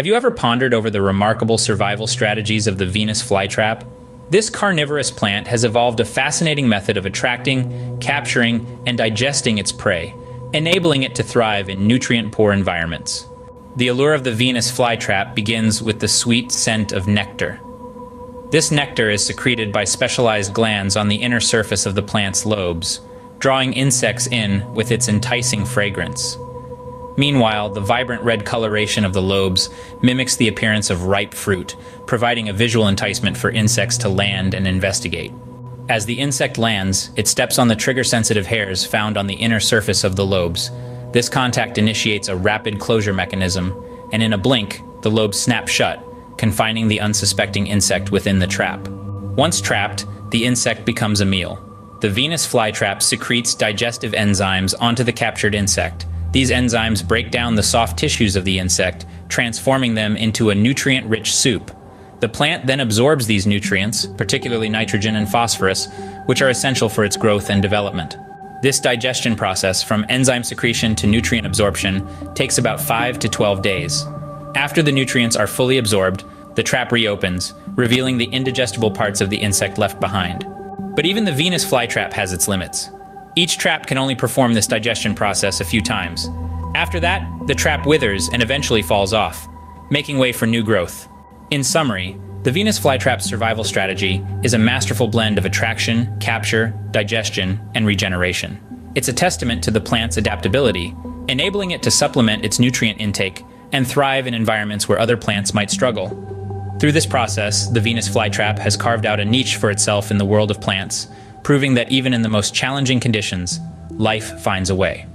Have you ever pondered over the remarkable survival strategies of the Venus flytrap? This carnivorous plant has evolved a fascinating method of attracting, capturing, and digesting its prey, enabling it to thrive in nutrient-poor environments. The allure of the Venus flytrap begins with the sweet scent of nectar. This nectar is secreted by specialized glands on the inner surface of the plant's lobes, drawing insects in with its enticing fragrance. Meanwhile, the vibrant red coloration of the lobes mimics the appearance of ripe fruit, providing a visual enticement for insects to land and investigate. As the insect lands, it steps on the trigger-sensitive hairs found on the inner surface of the lobes. This contact initiates a rapid closure mechanism, and in a blink, the lobes snap shut, confining the unsuspecting insect within the trap. Once trapped, the insect becomes a meal. The Venus flytrap secretes digestive enzymes onto the captured insect, these enzymes break down the soft tissues of the insect, transforming them into a nutrient-rich soup. The plant then absorbs these nutrients, particularly nitrogen and phosphorus, which are essential for its growth and development. This digestion process, from enzyme secretion to nutrient absorption, takes about 5 to 12 days. After the nutrients are fully absorbed, the trap reopens, revealing the indigestible parts of the insect left behind. But even the Venus flytrap has its limits. Each trap can only perform this digestion process a few times. After that, the trap withers and eventually falls off, making way for new growth. In summary, the Venus flytrap's survival strategy is a masterful blend of attraction, capture, digestion, and regeneration. It's a testament to the plant's adaptability, enabling it to supplement its nutrient intake and thrive in environments where other plants might struggle. Through this process, the Venus flytrap has carved out a niche for itself in the world of plants, proving that even in the most challenging conditions, life finds a way.